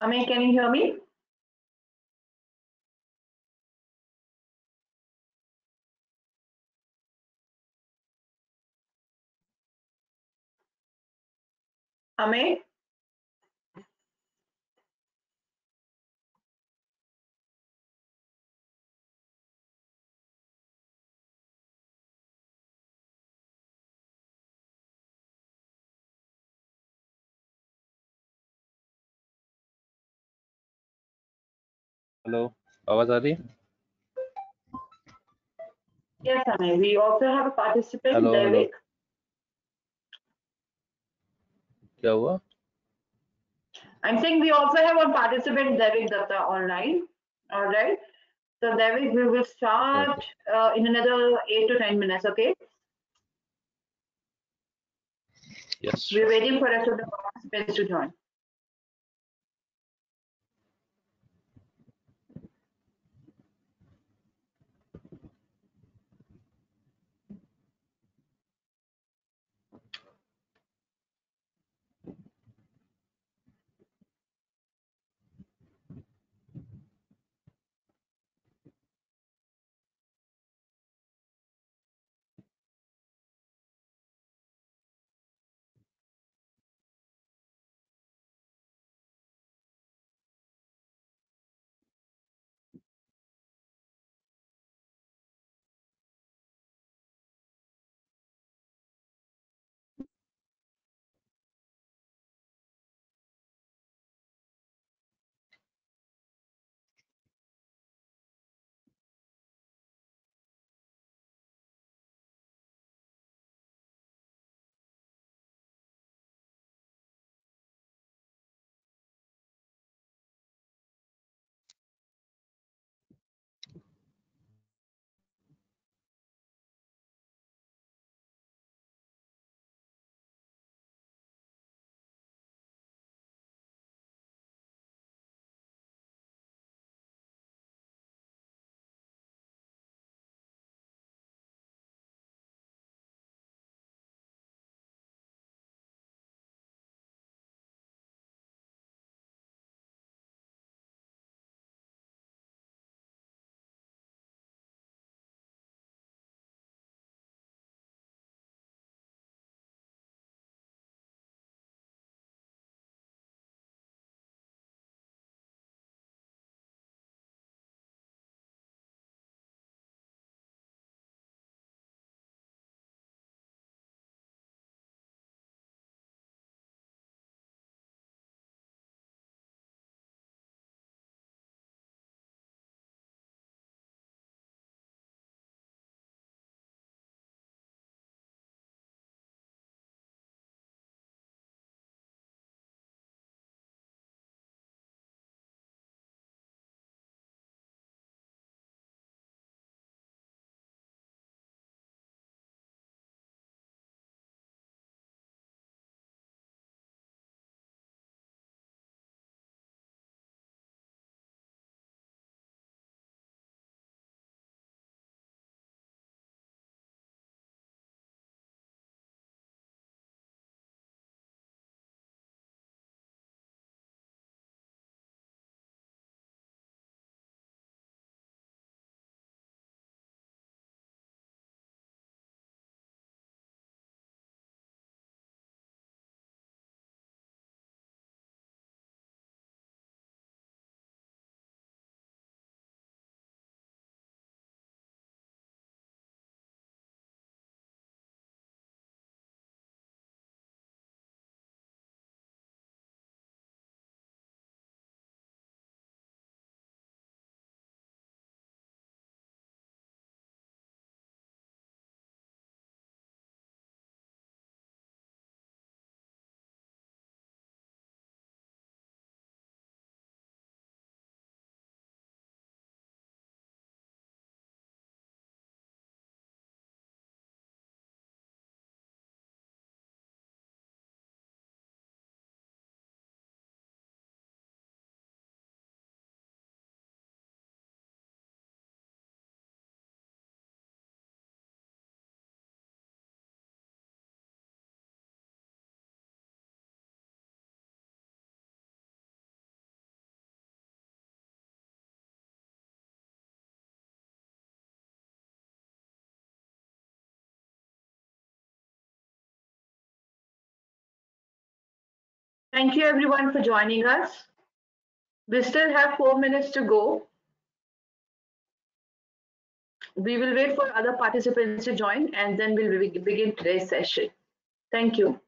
Ame, can you hear me? Ame? hello awaz aa rahi yes Anay. we also have a participant hello, David. hello. kya hua i'm saying we also have a participant David Datta online all right so David we will start okay. uh, in another 8 to 10 minutes okay yes we're waiting for us of the participants to join Thank you everyone for joining us. We still have four minutes to go. We will wait for other participants to join and then we'll be- begin today's session. Thank you.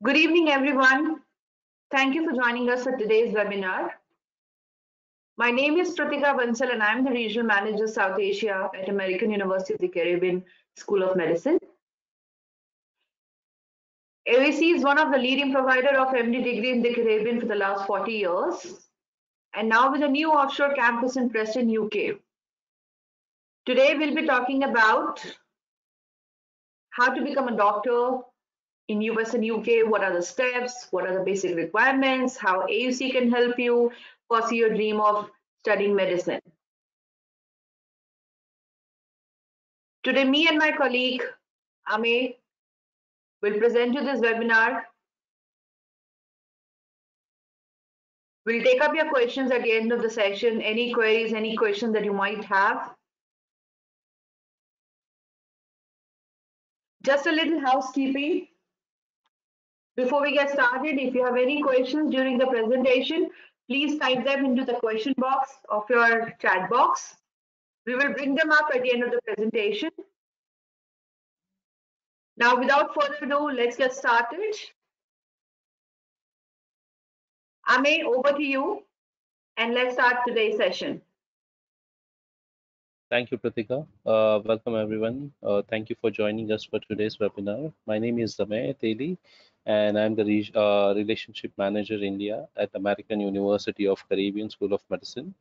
Good evening, everyone. Thank you for joining us for today's webinar. My name is Pratika Bansal and I'm the Regional Manager South Asia at American University of the Caribbean School of Medicine. AUC is one of the leading provider of MD degree in the Caribbean for the last 40 years and now with a new offshore campus in Preston, UK. Today we'll be talking about how to become a doctor in US and UK, what are the steps, what are the basic requirements, how AUC can help you pursue your dream of studying medicine. Today, me and my colleague, Ame, will present you this webinar. We'll take up your questions at the end of the session, any queries, any questions that you might have. Just a little housekeeping. Before we get started, if you have any questions during the presentation, please type them into the question box of your chat box. We will bring them up at the end of the presentation. Now, without further ado, let's get started. Ame, over to you. And let's start today's session. Thank you, Pratika. Uh, welcome, everyone. Uh, thank you for joining us for today's webinar. My name is Zamay Teli, and I'm the Re uh, Relationship Manager India at American University of Caribbean School of Medicine.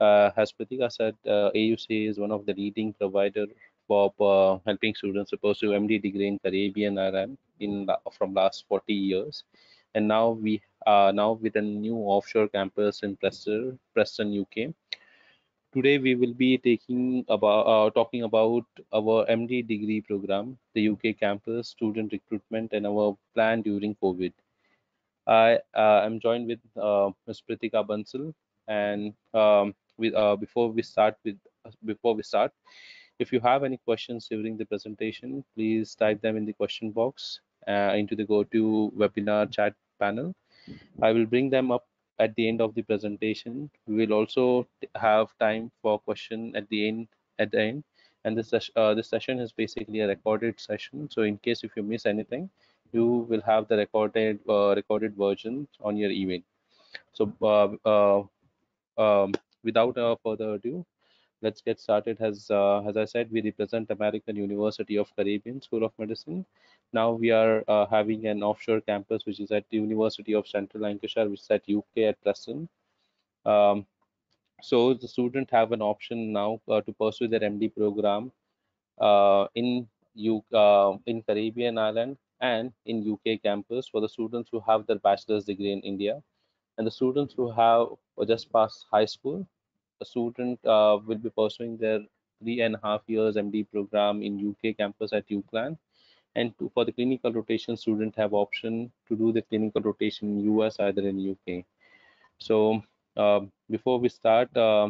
Uh, as Pratika said, uh, AUC is one of the leading provider for uh, helping students to pursue MD degree in Caribbean island in from last 40 years. And now we are now with a new offshore campus in Preston, Preston, UK Today we will be taking about uh, talking about our MD degree program, the UK campus, student recruitment, and our plan during COVID. I uh, am joined with uh, Ms. Pritika Bansal, and um, with, uh, before we start with before we start, if you have any questions during the presentation, please type them in the question box uh, into the GoToWebinar chat panel. I will bring them up at the end of the presentation. We will also have time for question at the end. At the end, and this uh, this session is basically a recorded session. So in case if you miss anything, you will have the recorded uh, recorded version on your email. So uh, uh um, without uh, further ado, let's get started. As uh, as I said, we represent American University of Caribbean School of Medicine. Now we are uh, having an offshore campus, which is at the University of Central Lancashire, which is at UK at Preston. Um, so the student have an option now uh, to pursue their MD program uh, in U uh, in Caribbean island and in UK campus for the students who have their bachelor's degree in India and the students who have just passed high school a student uh, will be pursuing their three and a half years MD program in UK campus at UCLan. And to, for the clinical rotation, student have option to do the clinical rotation in US either in UK. So uh, before we start, uh,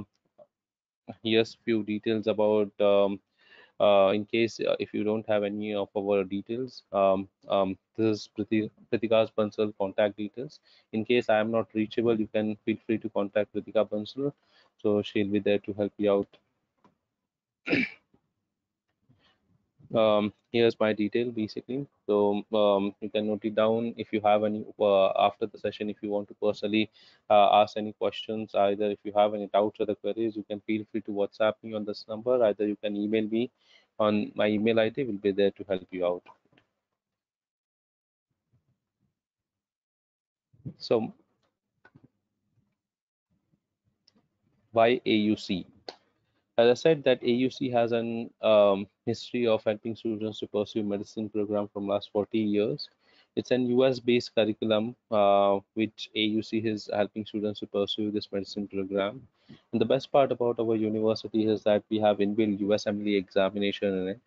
here's few details about um, in case uh, if you don't have any of our details, um, um, this is Priti, Pritika's Bansal contact details. In case I am not reachable, you can feel free to contact Pritika Bansal so she'll be there to help you out um, here's my detail basically. So um, you can note it down. If you have any uh, after the session if you want to personally uh, ask any questions either if you have any doubts or the queries you can feel free to whatsapp me on this number. Either you can email me on my email id will be there to help you out. So why AUC? As I said, that AUC has an um, history of helping students to pursue medicine program from last 40 years. It's an US-based curriculum uh, which AUC is helping students to pursue this medicine program. And the best part about our university is that we have inbuilt USMLE examination in it.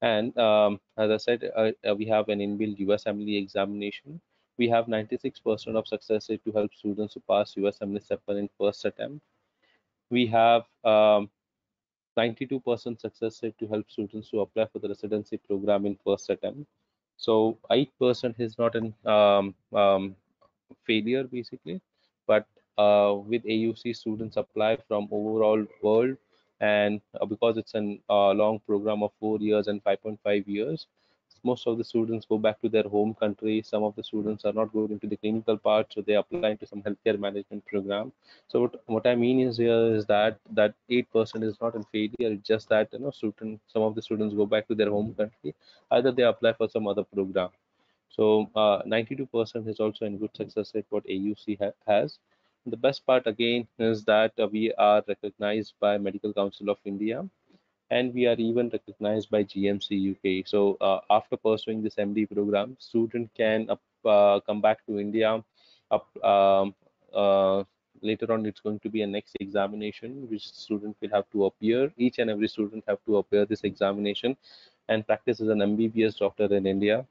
And um, as I said, uh, uh, we have an inbuilt USMLE examination. We have 96% of success rate to help students to pass USMLE one in first attempt we have 92% um, success rate to help students to apply for the residency program in first attempt. So 8% is not an um, um, failure basically, but uh, with AUC students apply from overall world and uh, because it's a uh, long program of four years and 5.5 years, most of the students go back to their home country. Some of the students are not going into the clinical part, so they apply to some healthcare management program. So what, what I mean is here is that that eight percent is not a failure. It's just that you know student some of the students go back to their home country, either they apply for some other program. So 92% uh, is also in good success rate what AUC ha has. The best part again is that uh, we are recognized by Medical Council of India and we are even recognized by GMC UK. So uh, after pursuing this MD program, student can uh, come back to India. Um, uh, later on, it's going to be a next examination which student will have to appear. Each and every student have to appear this examination and practice as an MBBS doctor in India.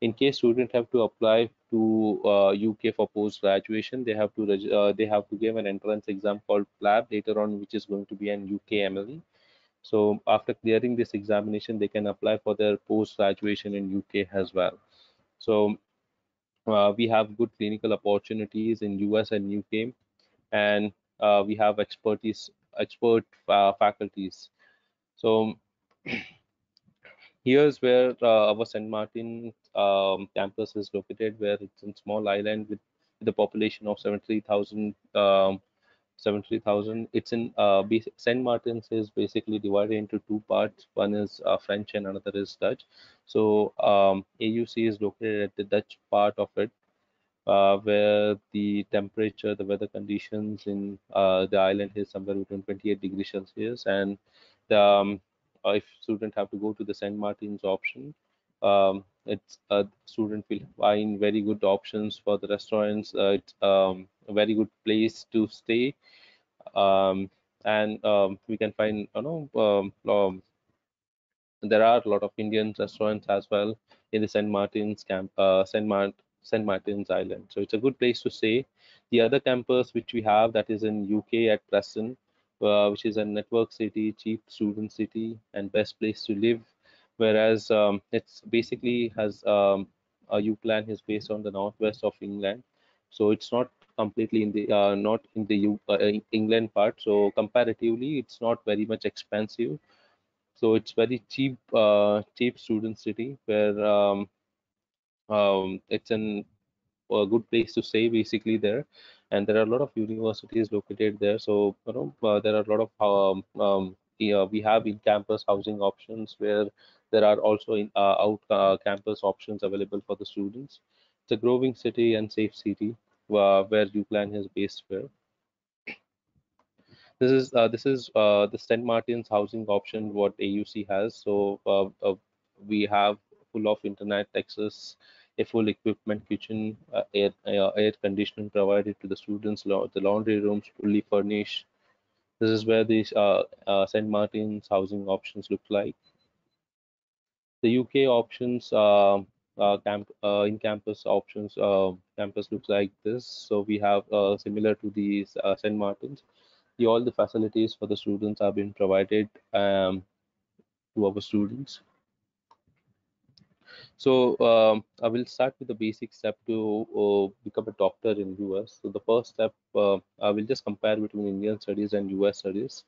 In case student have to apply to UK uh, for post graduation, they have to uh, they have to give an entrance exam called PLAB later on, which is going to be an UK MLE so after clearing this examination, they can apply for their post-graduation in UK as well. So uh, we have good clinical opportunities in US and UK, and uh, we have expertise, expert uh, faculties. So here's where uh, our St. Martin um, campus is located, where it's a small island with with a population of 73,000 um, 73,000. It's in uh, St. Martin's is basically divided into two parts. One is uh, French and another is Dutch. So um, AUC is located at the Dutch part of it, uh, where the temperature, the weather conditions in uh, the island is somewhere between 28 degrees Celsius. And the, um, uh, if student have to go to the St. Martin's option, um, it's a student will find very good options for the restaurants. Uh, it's um, a very good place to stay, um, and um, we can find you know um, um, there are a lot of Indian restaurants as well in the St. Martin's camp, uh, St. Mart St. Martin's Island. So it's a good place to stay. The other campus which we have that is in UK at Preston, uh, which is a network city, cheap student city, and best place to live whereas um, it's basically has um, a UCLan is based on the northwest of England, so it's not completely in the uh, not in the U, uh, England part. So comparatively, it's not very much expensive. So it's very cheap, uh, cheap student city where um, um, it's an a good place to stay basically there and there are a lot of universities located there so you know uh, there are a lot of um, um, yeah, we have in campus housing options where there are also in uh, out uh, campus options available for the students. It's a growing city and safe city uh, where UCLan is based where. This is uh, this is uh, the St. Martin's housing option what AUC has. So uh, we have full of internet access, a full equipment kitchen, air air conditioning provided to the students. The laundry rooms fully furnished. This is where these St. Martin's housing options look like. The UK options, uh, uh, camp uh, in campus options, campus looks like this. So we have similar to the St. Martin's. The, all the facilities for the students have been provided um, to our students. So um, I will start with the basic step to uh, become a doctor in US. So the first step, uh, I will just compare between Indian studies and US studies.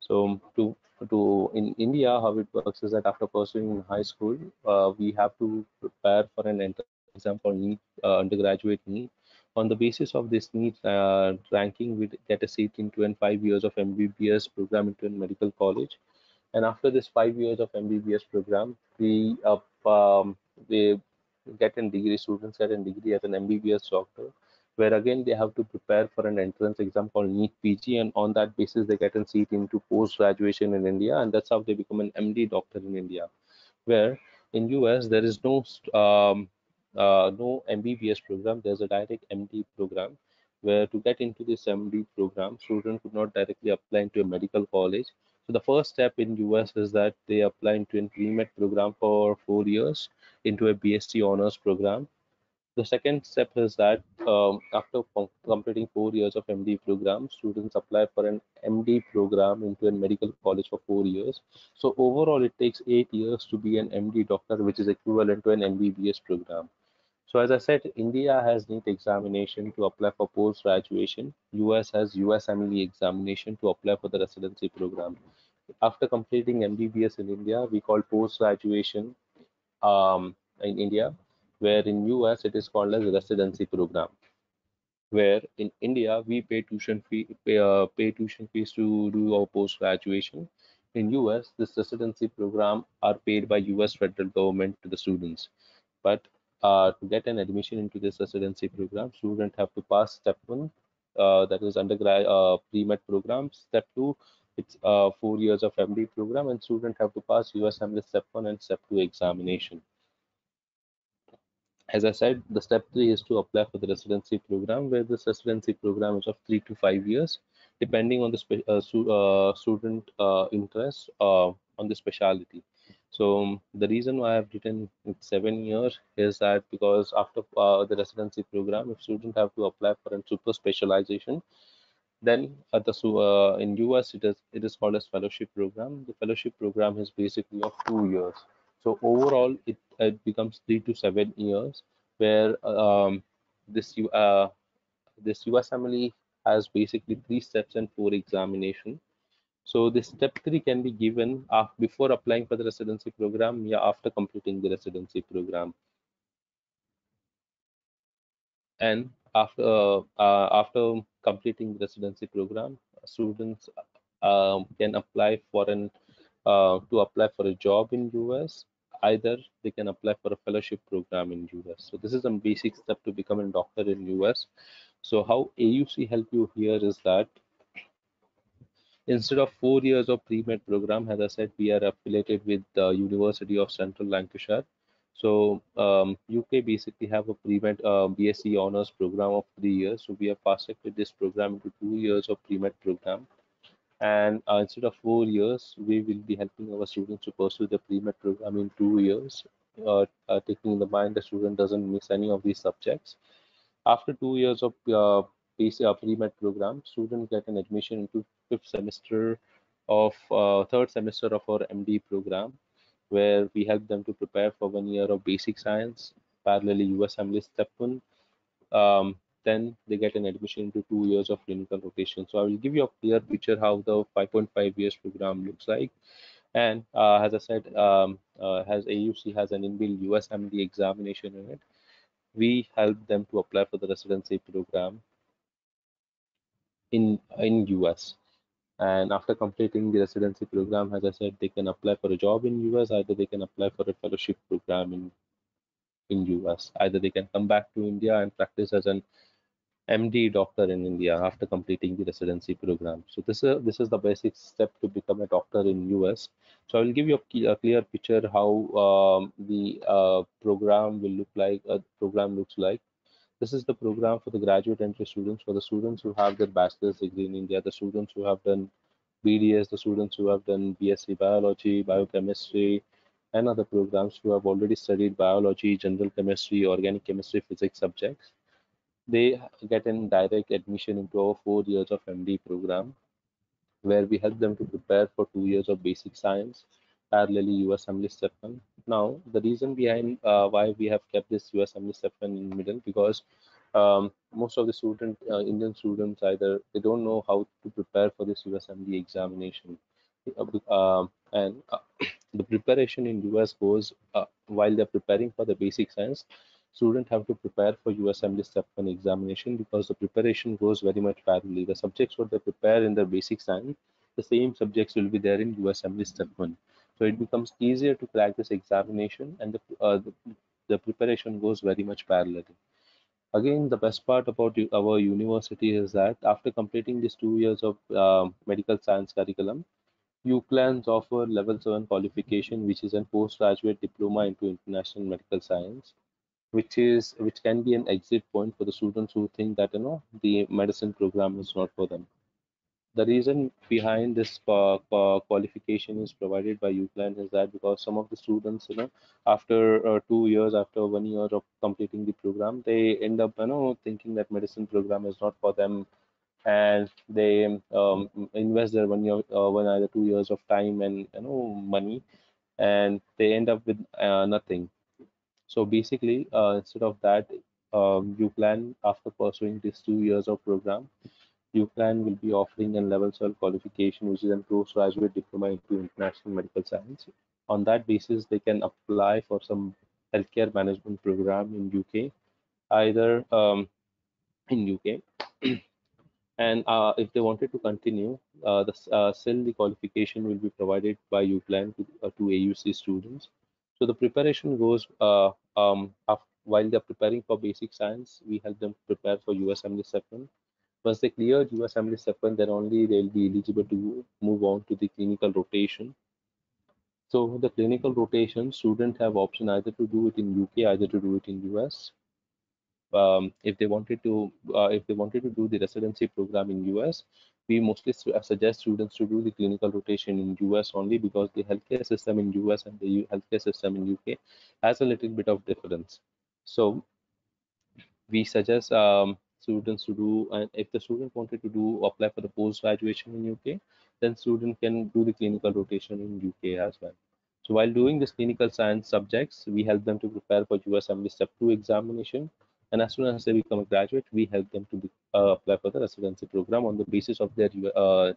So to to in India, how it works is that after pursuing high school, uh, we have to prepare for an exam for NEET, uh, undergraduate NEET. On the basis of this NEET uh, ranking, we get a seat into a five years of MBBS program into a medical college. And after this five years of MBBS program, we um, we get a degree. Students get a degree as an MBBS doctor where again they have to prepare for an entrance exam called NEET PG, and on that basis they get a seat into post graduation in India, and that's how they become an MD doctor in India. Where in US there is no um, uh, no MBBS program, there's a direct MD program. Where to get into this MD program, student could not directly apply into a medical college. So the first step in US is that they apply into a pre-med program for four years into a BSc honors program the second step is that um, after completing four years of MD program, students apply for an MD program into a medical college for four years. So overall, it takes eight years to be an MD doctor, which is equivalent to an MBBS program. So as I said, India has NEET examination to apply for post-graduation. US has USMLE examination to apply for the residency program. After completing MBBS in India, we call post-graduation um, in India where in US it is called as residency program. Where in India we pay tuition fee pay, uh, pay tuition fees to do our post graduation. In US, this residency program are paid by US federal government to the students. But uh, to get an admission into this residency program, students have to pass step one, uh, that is undergrad uh, pre-med program. Step two, it's uh, four years of MD program, and students have to pass USMLE step one and step two examination as I said, the step three is to apply for the residency program, where this residency program is of three to five years, depending on the uh, uh, student uh, interest uh, on the specialty. So um, the reason why I've written seven years is that because after uh, the residency program, if students have to apply for a super specialization, then at the uh, in US it is it is called as fellowship program. The fellowship program is basically of two years. So overall, it, it becomes three to seven years, where um, this uh, this USMLE has basically three steps and four examination. So this step three can be given after, before applying for the residency program, yeah, after completing the residency program. And after uh, uh, after completing the residency program, students um, can apply for an uh, to apply for a job in US. Either they can apply for a fellowship program in US. So this is a basic step to become a doctor in US. So how AUC help you here is that instead of four years of pre-med program, as I said, we are affiliated with the University of Central Lancashire. So um, UK basically have a pre-med uh, BSc honors program of three years. So we have fast-tracked this program into two years of pre-med program. And uh, instead of four years, we will be helping our students to pursue the pre-med program in two years, uh, uh, taking in the mind the student doesn't miss any of these subjects. After two years of uh, uh, pre-med program, students get an admission into fifth semester of uh, third semester of our MD program, where we help them to prepare for one year of basic science, parallelly USMLE Step 1. Um, then they get an admission into two years of clinical rotation. So I will give you a clear picture how the 5.5 years program looks like. And uh, as I said, um, uh, has AUC has an inbuilt USMLE examination in it. We help them to apply for the residency program in in US. And after completing the residency program, as I said, they can apply for a job in US. Either they can apply for a fellowship program in in US. Either they can come back to India and practice as an MD doctor in India after completing the residency program. So this is this is the basic step to become a doctor in US. So I will give you a, clear picture how um, the uh, program will look like. Uh, program looks like. This is the program for the graduate entry students, for the students who have their bachelor's degree in India, the students who have done BDS, the students who have done BSc biology, biochemistry, and other programs who have already studied biology, general chemistry, organic chemistry, physics subjects they get in direct admission into our four years of MD program, where we help them to prepare for two years of basic science, parallelly USMLE Step 1. Now, the reason behind uh, why we have kept this USMLE Step 1 in middle, because um, most of the student, uh, Indian students either they don't know how to prepare for this USMLE examination. Uh, and uh, the preparation in US goes uh, while they're preparing for the basic science, student have to prepare for USMLE Step 1 examination because the preparation goes very much parallelly. The subjects what they prepare in their basic science, the same subjects will be there in USMLE Step 1. So it becomes easier to crack this examination and the, uh, the, the preparation goes very much parallelly. Again, the best part about our university is that after completing these two years of uh, medical science curriculum, UCLan's offer level 7 qualification, which is a postgraduate diploma into international medical science which is which can be an exit point for the students who think that you know the medicine program is not for them. The reason behind this uh, qualification is provided by UCLan is that because some of the students, you know, after uh, two years, after one year of completing the program, they end up, you know, thinking that medicine program is not for them, and they um, invest their one year, uh, one either two years of time and you know money, and they end up with uh, nothing. So basically, uh, instead of that, um, UCLan after pursuing this two years of program, UCLan will be offering a level 12 qualification, which is a postgraduate diploma into international medical science. On that basis, they can apply for some healthcare management program in UK, either um, in UK. and uh, if they wanted to continue, uh, the uh, still the qualification will be provided by UCLan to, uh, to AUC students. So the preparation goes uh, um, while they're preparing for basic science, we help them prepare for USMLE Step 1. Once they clear USMLE Step 1, then only they'll be eligible to move on to the clinical rotation. So the clinical rotation, students have option either to do it in UK, either to do it in US. Um, if they wanted to, uh, if they wanted to do the residency program in US, we mostly suggest students to do the clinical rotation in US only because the healthcare system in US and the healthcare system in UK has a little bit of difference. So we suggest um, students to do, and if the student wanted to do apply for the post graduation in UK, then student can do the clinical rotation in UK as well. So while doing this clinical science subjects, we help them to prepare for USMLE Step 2 examination and as soon as they become a graduate, we help them to be, uh, apply for the residency program on the basis of their uh,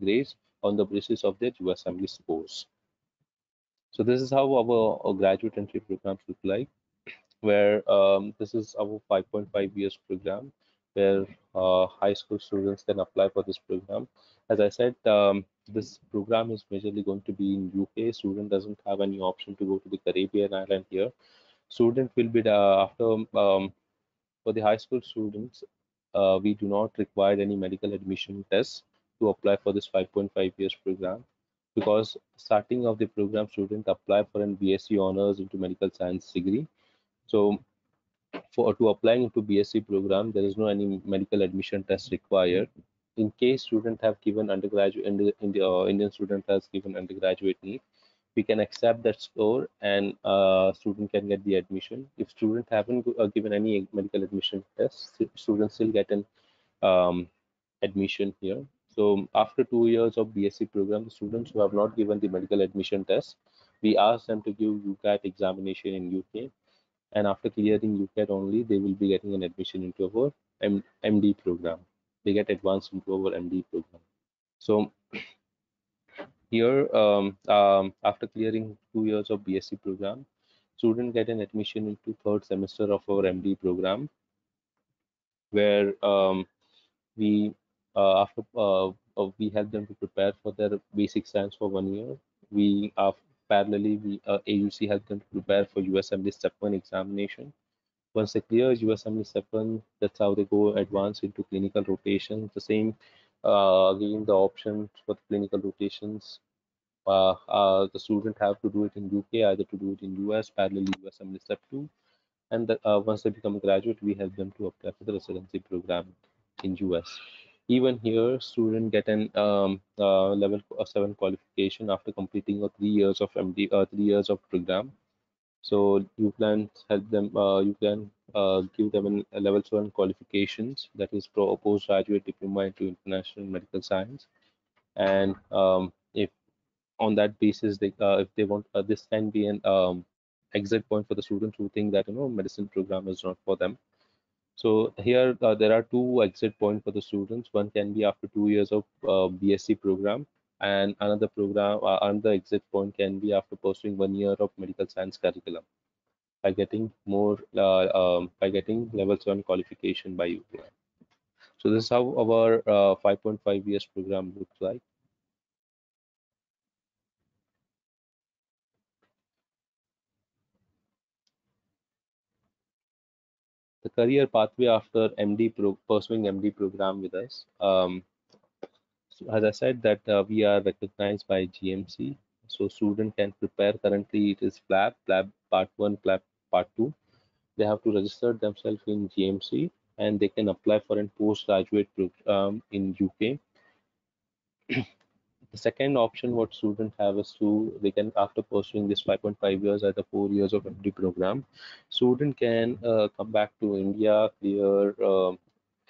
grades, on the basis of their USMLE scores. So this is how our, our graduate entry programs look like. where um, this is our 5.5 years program where uh, high school students can apply for this program. As I said, um, this program is majorly going to be in UK. Student doesn't have any option to go to the Caribbean island here. Student will be uh, after um, for the high school students, uh, we do not require any medical admission tests to apply for this 5.5 years program because starting of the program student apply for an BSc honors into medical science degree. So for to applying into BSc program, there is no any medical admission test required. In case student have given undergraduate in the, in the uh, Indian student has given undergraduate NEET, we can accept that score and uh, student can get the admission. If student haven't uh, given any medical admission test, students still get an um, admission here. So after two years of BSc program, students who have not given the medical admission test, we ask them to give UCAT examination in UK. And after clearing UCAT only, they will be getting an admission into our MD program. They get advanced into our MD program. So here, um, um, after clearing two years of BSc program, student get an admission into third semester of our MD program, where um, we uh, after uh, we help them to prepare for their basic science for one year. We uh, parallelly we uh, AUC help them to prepare for USMLE Step One examination. Once they clear USMLE Step One, that's how they go advance into clinical rotations. The same uh, again the options for the clinical rotations uh, uh, the student have to do it in UK either to do it in US parallelly USMLE step 2 and the, uh, once they become a graduate we help them to apply for the residency program in US even here student get an um, uh, level 7 qualification after completing a three years of MD uh, three years of program so you can help them uh, you can uh, give them an, a level 7 qualifications that is pro postgraduate diploma into international medical science. And um, if on that basis they uh, if they want uh, this can be an um, exit point for the students who think that you know medicine program is not for them. So here uh, there are two exit points for the students. One can be after two years of uh, bsc program and another program uh, another exit point can be after pursuing one year of medical science curriculum by getting more uh, um, by getting level 7 qualification by UPI. So this is how our 5.5 years program looks like. the career pathway after MD pro, pursuing MD program with us. Um, as I said that uh, we are recognized by GMC. So student can prepare currently it is PLAB, PLAB part 1, PLAB part 2. They have to register themselves in GMC and they can apply for a postgraduate program in UK the second option what students have is to they can after pursuing this 5.5 years at the four years of MD program student can uh, come back to India clear uh,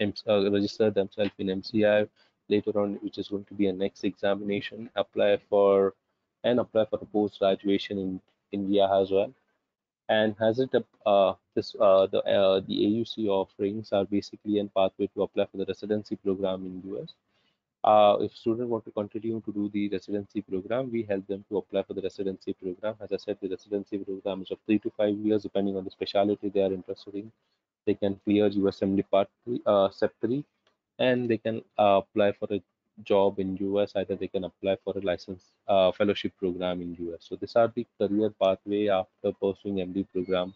uh, register themselves in MCI later on which is going to be a next examination apply for and apply for the post graduation in India as well and has it uh, this uh, the uh, the AUC offerings are basically a pathway to apply for the residency program in US uh, if students want to continue to do the residency program, we help them to apply for the residency program. As I said, the residency program is of three to five years, depending on the specialty they are interested in. They can clear USMLE Part 3, uh, Step 3, and they can uh, apply for a job in US. Either they can apply for a license uh, fellowship program in US. So these are the career pathway after pursuing MD program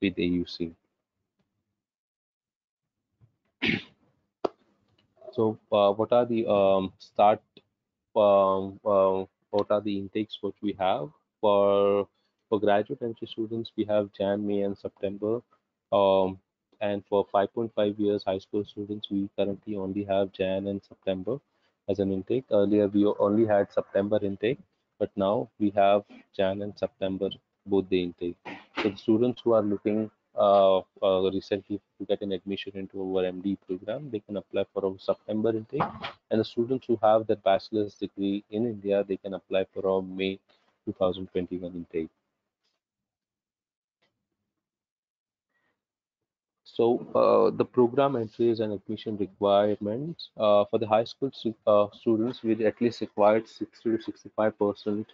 with AUC. So uh, what are the um, start, um, uh, what are the intakes which we have for for graduate entry students? We have Jan, May, and September. Um, and for 5.5 years high school students, we currently only have Jan and September as an intake. Earlier, we only had September intake, but now we have Jan and September both the intake. So the students who are looking uh, uh, recently to get an admission into our MD program, they can apply for our September intake. And the students who have their bachelor's degree in India, they can apply for our May 2021 intake. So uh, the program entries and admission requirements uh, for the high school uh, students, we at least required 60 to 65 percent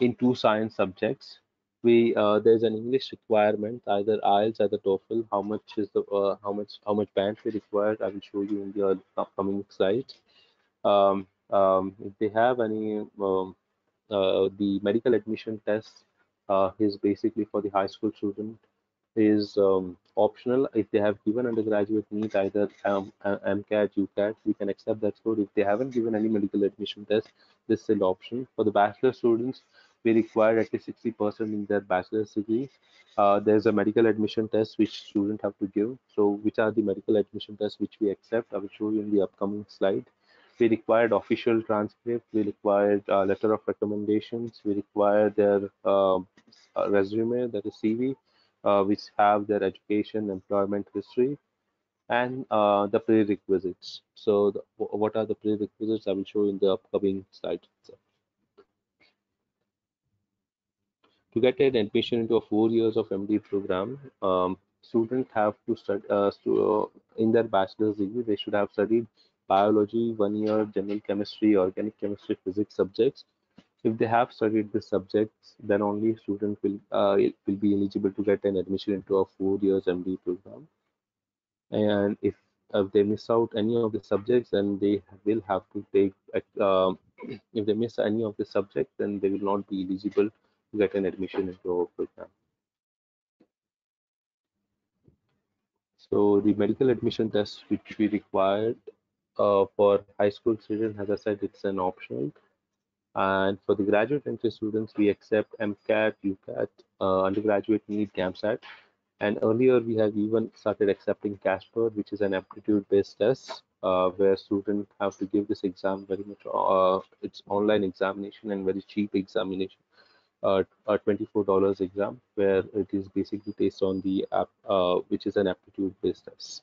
in two science subjects we there's an English requirement, either IELTS, either TOEFL. How much is the how much how much band we require? I will show you in the upcoming slide. Um, um, if they have any um, uh, the medical admission test uh, is basically for the high school student is um, optional. If they have given undergraduate NEET, either um, MCAT, UCAT, we can accept that score. If they haven't given any medical admission test, this is still option. For the bachelor students, we require at least 60% in their bachelor's degree. Uh, there's a medical admission test which students have to give. So which are the medical admission tests which we accept? I will show you in the upcoming slide. We required official transcript. We required a letter of recommendations. We require their uh, resume, that is CV uh, which have their education, employment history, and uh, the prerequisites. So the, what are the prerequisites? I will show in the upcoming slide. To get an admission into a four years of MD program, um, students have to study uh, uh, in their bachelor's degree. They should have studied biology, one year general chemistry, organic chemistry, physics subjects, if they have studied the subjects, then only student will uh, will be eligible to get an admission into a four years MD program. And if if they miss out any of the subjects, then they will have to take. Uh, if they miss any of the subjects, then they will not be eligible to get an admission into our program. So the medical admission test which we required uh, for high school students, as I said, it's an optional. And for the graduate entry students, we accept MCAT, UCAT, uh, undergraduate NEET GAMSAT. And earlier we have even started accepting Casper, which is an aptitude-based test uh, where students have to give this exam very much. Uh, it's online examination and very cheap examination. Uh, a $24 exam where it is basically based on the app, uh, which is an aptitude-based test.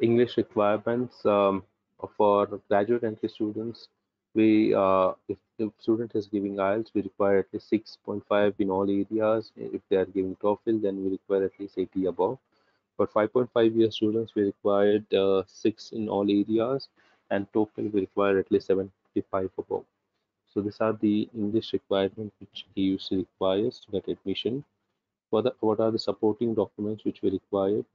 English requirements. Um, for graduate entry students, we uh, if the student is giving IELTS, we require at least 6.5 in all areas. If they are giving TOEFL, then we require at least 80 above. For 5.5 year students, we required uh, 6 in all areas, and TOEFL we require at least 75 above. So these are the English requirements which AUC requires to get admission. What, the, what are the supporting documents which we required?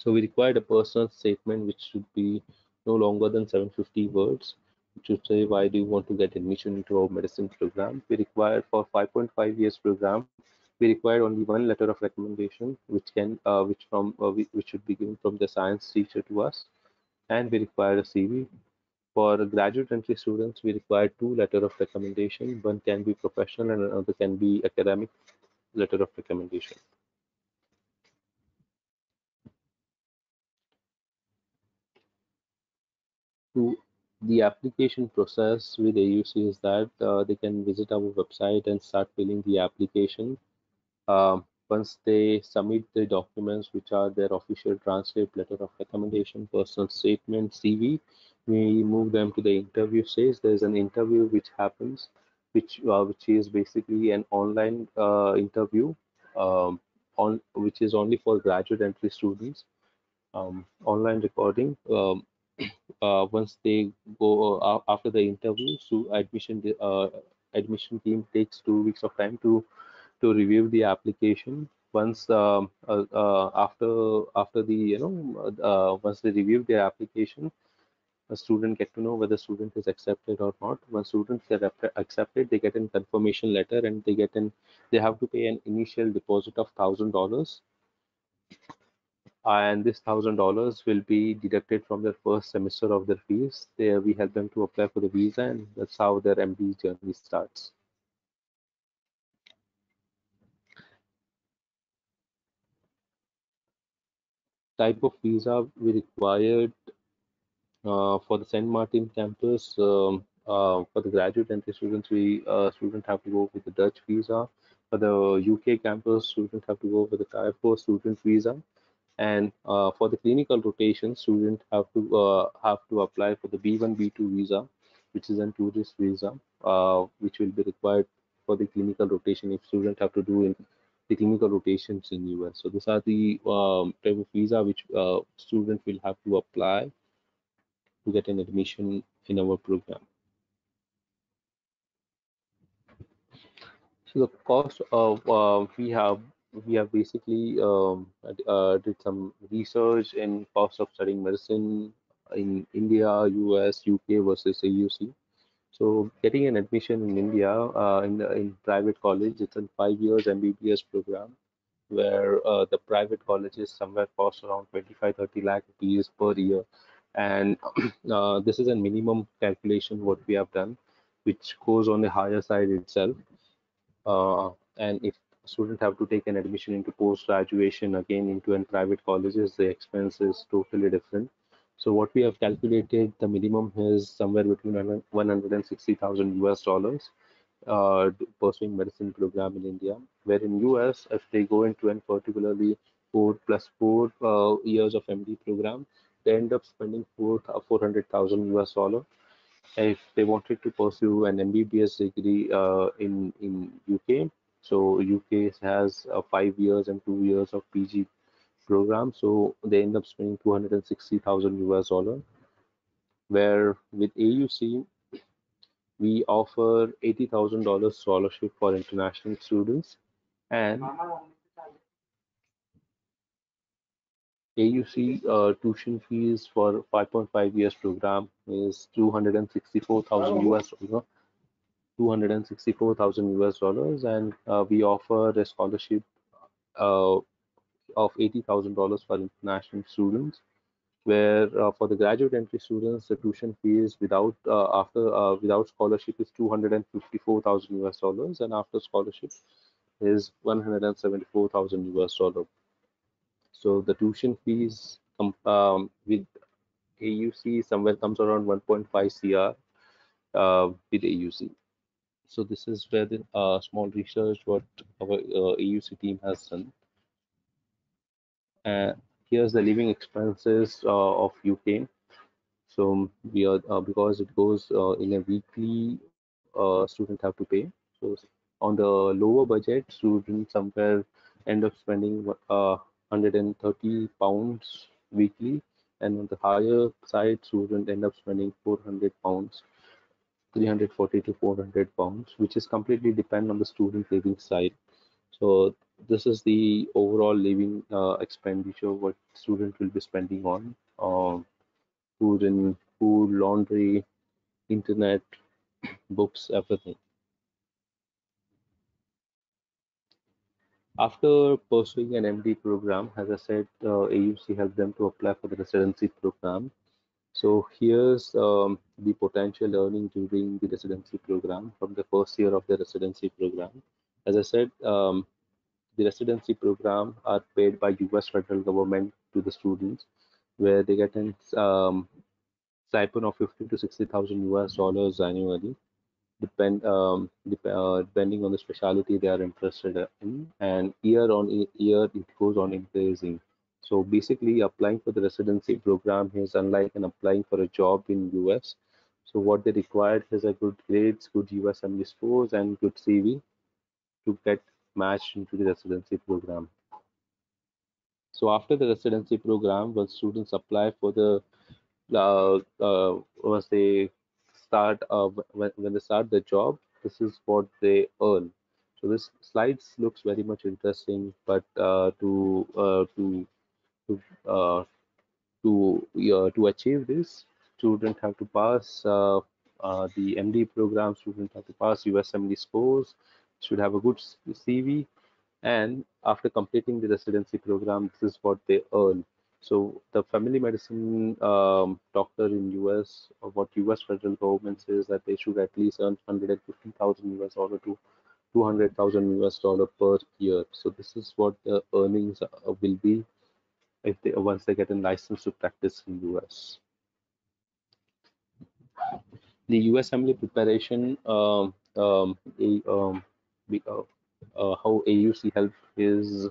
So we required a personal statement which should be no longer than 750 words, which should say why do you want to get admission into our medicine program. We required for 5.5 years program, we required only one letter of recommendation, which can uh, which from uh, which should be given from the science teacher to us, and we required a CV. For graduate entry students, we require two letter of recommendation. One can be professional and another can be academic letter of recommendation. To the application process with AUC is that uh, they can visit our website and start filling the application. Um, once they submit the documents, which are their official transcript, letter of recommendation, personal statement, CV, we move them to the interview stage. There's an interview which happens, which uh, which is basically an online uh, interview, um, on which is only for graduate entry students. Um, online recording. Um, uh, once they go uh, after the interview, so admission uh, admission team takes two weeks of time to to review the application. Once um, uh, uh, after after the you know uh, once they review their application, a student get to know whether student is accepted or not. When students are accepted, they get a confirmation letter and they get an they have to pay an initial deposit of thousand dollars and this thousand dollars will be deducted from their first semester of their fees. There we help them to apply for the visa, and that's how their MD journey starts. Type of visa we required uh, for the St. Maarten campus. Um, uh, for the graduate entry students, we uh, students have to go with the Dutch visa. For the UK campus, students have to go with the Tier 4 student visa and uh, for the clinical rotation students have to uh, have to apply for the b1 b2 visa which is a tourist visa uh, which will be required for the clinical rotation if students have to do in the clinical rotations in us so these are the um, type of visa which uh, will have to apply to get an admission in our program. So the cost of uh, we have we have basically um, uh, did some research in cost of studying medicine in India, US, UK versus AUC. So getting an admission in India uh, in in private college, it's a five years MBBS program where uh, the private colleges somewhere cost around 25 30 lakh rupees per year and uh, this is a minimum calculation what we have done which goes on the higher side itself uh, and if students have to take an admission into post graduation again into an private colleges the expense is totally different so what we have calculated the minimum is somewhere between 160000 us dollars uh, pursuing medicine program in India, where in US, if they go into an particularly four plus four uh, years of MD program, they end up spending four uh, 400,000 US dollar. If they wanted to pursue an MBBS degree uh, in in UK, so UK has uh, five years and two years of PG program, so they end up spending 260,000 US dollar. Where with AUC, we offer $80,000 scholarship for international students and AUC uh, tuition fees for 5.5 years program is 264,000 US dollar, 264,000 US dollars, and uh, we offer a scholarship uh, of $80,000 for international students where uh, for the graduate entry students the tuition fees without uh, after uh, without scholarship is 254,000 US dollars and after scholarship is 174,000 US dollar. So the tuition fees um, with AUC somewhere comes around 1.5 CR uh, with AUC. So this is where the uh, small research what our uh, AUC team has done. And here's the living expenses uh, of UK. So we are uh, because it goes uh, in a weekly, student have to pay. So on the lower budget, students somewhere end up spending 130 pounds weekly, and on the higher side, students end up spending 400 pounds 340 to 400 pounds which is completely depend on the student living side. So this is the overall living uh, expenditure what student will be spending on uh, food and food laundry internet books everything. After pursuing an md program as i said uh, auc helped them to apply for the residency program so here's um, the potential earning during the residency program from the first year of the residency program. As i said um, the residency program are paid by US federal government to the students where they get an um, stipend of 50 to 60,000 US dollars annually depend um, dep uh, depending on the specialty they are interested in. And year on year it goes on increasing so basically applying for the residency program is unlike an applying for a job in US so what they required is a good grades good USMLE scores and good CV to get matched into the residency program. So after the residency program, when students apply for the uh, uh, once they start uh, when, when they start the job, this is what they earn. So this slides looks very much interesting, but uh, to uh, to to uh, to uh, to achieve this, student have to pass uh, uh, the MD program. Student have to pass USMLE scores should have a good CV, and after completing the residency program, this is what they earn. So the family medicine um, doctor in US, or what US federal government says that they should at least earn 115000 US dollar to 200,000 US dollar per year. So this is what the earnings uh, will be if they once they get a license to practice in US. The USMLE preparation um, um, a, um, uh, uh, how AUC help is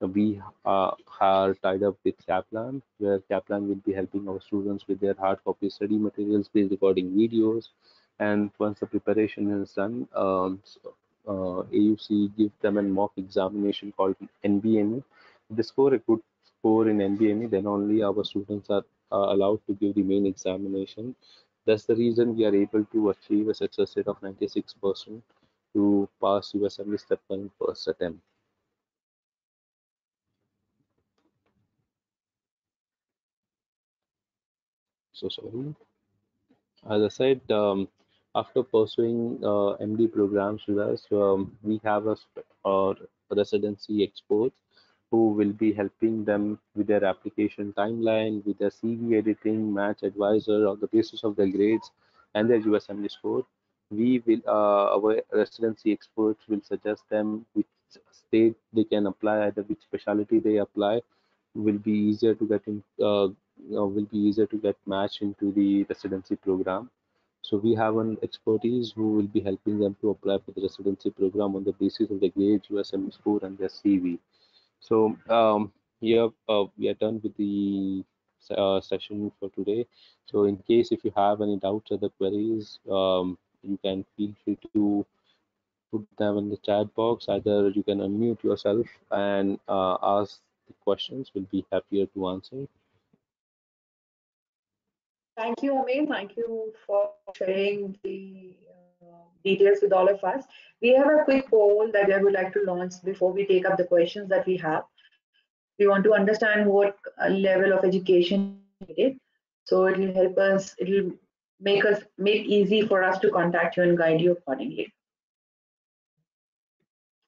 we uh, are tied up with Kaplan, where Kaplan will be helping our students with their hard copy study materials, pre-recording videos, and once the preparation is done, um, uh, AUC give them a mock examination called NBME. They score a good score in NBME, then only our students are uh, allowed to give the main examination. That's the reason we are able to achieve a success rate of 96% to pass USMLE step one first attempt. So sorry. As I said, um, after pursuing uh, MD programs with us, um, we have a, residency expert who will be helping them with their application timeline, with their CV editing, match advisor on the basis of their grades and their USMLE score. We will, uh, our residency experts will suggest them which state they can apply, either which specialty they apply, will be easier to get in, uh, will be easier to get matched into the residency program. So we have an expertise who will be helping them to apply for the residency program on the basis of the grades, USMLE score, and their CV. So um, here uh, we are done with the uh, session for today. So in case if you have any doubts or the queries, um, you can feel free to put them in the chat box. Either you can unmute yourself and uh, ask the questions. We'll be happier to answer. Thank you, Amir. Thank you for sharing the uh, details with all of us. We have a quick poll that I would like to launch before we take up the questions that we have. We want to understand what level of education needed. So it will help us, it will make us make easy for us to contact you and guide you accordingly.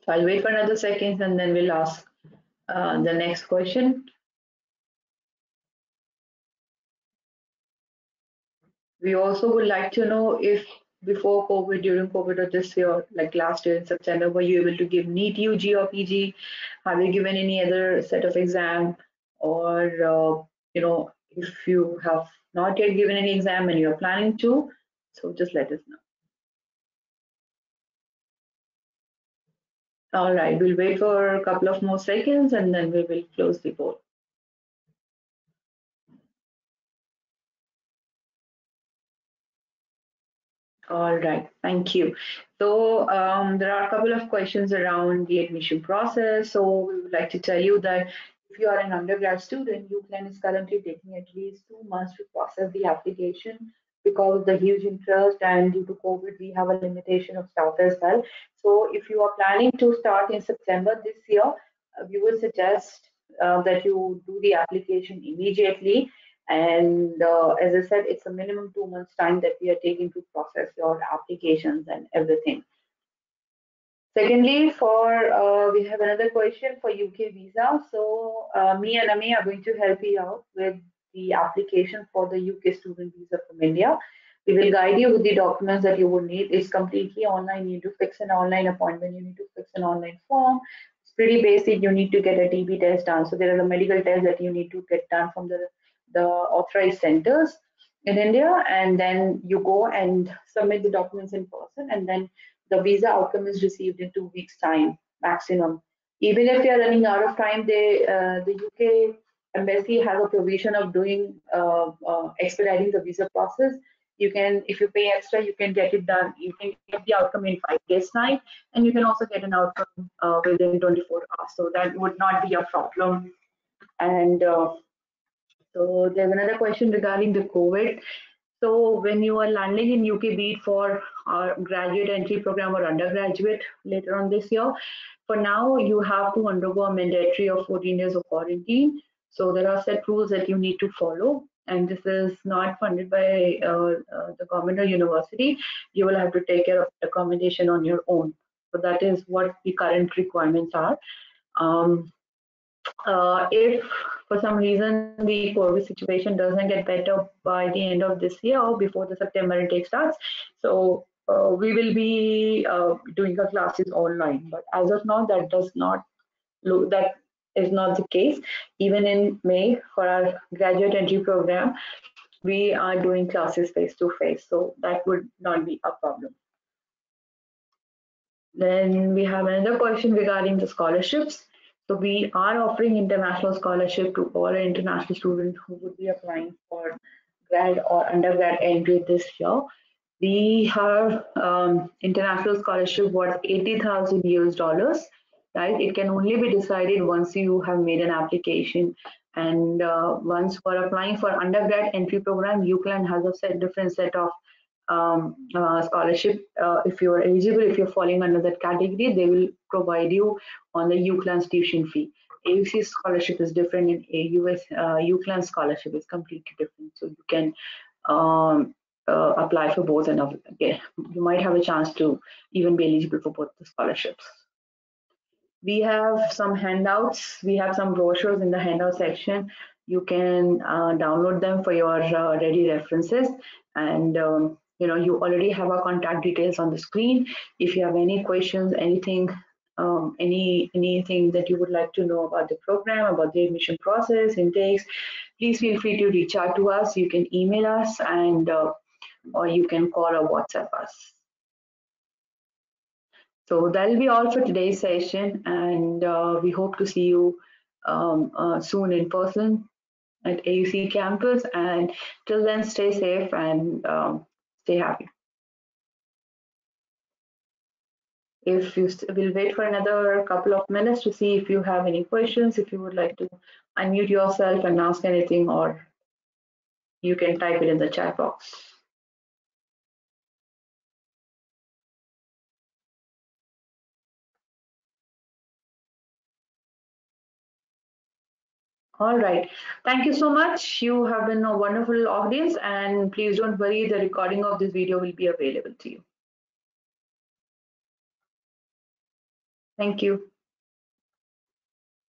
So I'll wait for another second and then we'll ask uh, the next question. We also would like to know if before COVID, during COVID or this year, like last year in September, were you able to give NEET UG or PG? Have you given any other set of exam? Or, uh, you know, if you have not yet given any exam and you're planning to, so just let us know. All right, we'll wait for a couple of more seconds and then we will close the poll. All right, thank you. So um, there are a couple of questions around the admission process. So we would like to tell you that if you are an undergrad student, UCLan is currently taking at least two months to process the application because of the huge interest and due to COVID, we have a limitation of staff as well. So if you are planning to start in September this year, uh, we would suggest uh, that you do the application immediately and uh, as I said, it's a minimum two months time that we are taking to process your applications and everything. Secondly, for uh, we have another question for UK visa. So uh, me and Ami are going to help you out with the application for the UK student visa from India. We will guide you with the documents that you would need. It's completely online. You need to fix an online appointment. You need to fix an online form. It's pretty basic. You need to get a TB test done. So there are the medical tests that you need to get done from the the authorized centers in India, and then you go and submit the documents in person, and then the visa outcome is received in two weeks' time maximum. Even if you are running out of time, they uh, the UK embassy has a provision of doing uh, uh, expediting the visa process. You can, if you pay extra, you can get it done. You can get the outcome in five days time, and you can also get an outcome uh, within 24 hours. So that would not be a problem. And uh, so there's another question regarding the COVID. So when you are landing in UK, be it for our graduate entry program or undergraduate later on this year, for now you have to undergo a mandatory of 14 days of quarantine. So there are set rules that you need to follow and this is not funded by uh, uh, the government or university. You will have to take care of accommodation on your own. So that is what the current requirements are. Um, uh, if for some reason the COVID situation doesn't get better by the end of this year or before the September intake starts, so uh, we will be uh, doing our classes online. But as of now, that does not look that is not the case. Even in May for our graduate entry program, we are doing classes face to face, so that would not be a problem. Then we have another question regarding the scholarships. So we are offering international scholarship to all international students who would be applying for grad or undergrad entry this year. We have um, international scholarship worth 80,000 US dollars, right? It can only be decided once you have made an application And uh, once for applying for undergrad entry program, UCLan has a set, different set of um, uh, scholarship. Uh, if you're eligible, if you're falling under that category, they will provide you on the UCLan's tuition fee. AUC scholarship is different and AUS uh, UCLan scholarship is completely different. So you can um, uh, apply for both and okay, you might have a chance to even be eligible for both the scholarships. We have some handouts. We have some brochures in the handout section. You can uh, download them for your uh, ready references. And um, you know, you already have our contact details on the screen. If you have any questions, anything, um, any anything that you would like to know about the program, about the admission process, intakes, please feel free to reach out to us. You can email us and uh, or you can call or WhatsApp us. So that'll be all for today's session, and uh, we hope to see you um, uh, soon in person at AUC campus. And till then, stay safe and um, stay happy. If you will wait for another couple of minutes to see if you have any questions, if you would like to unmute yourself and ask anything, or you can type it in the chat box. All right. Thank you so much. You have been a wonderful audience and please don't worry, the recording of this video will be available to you. Thank you.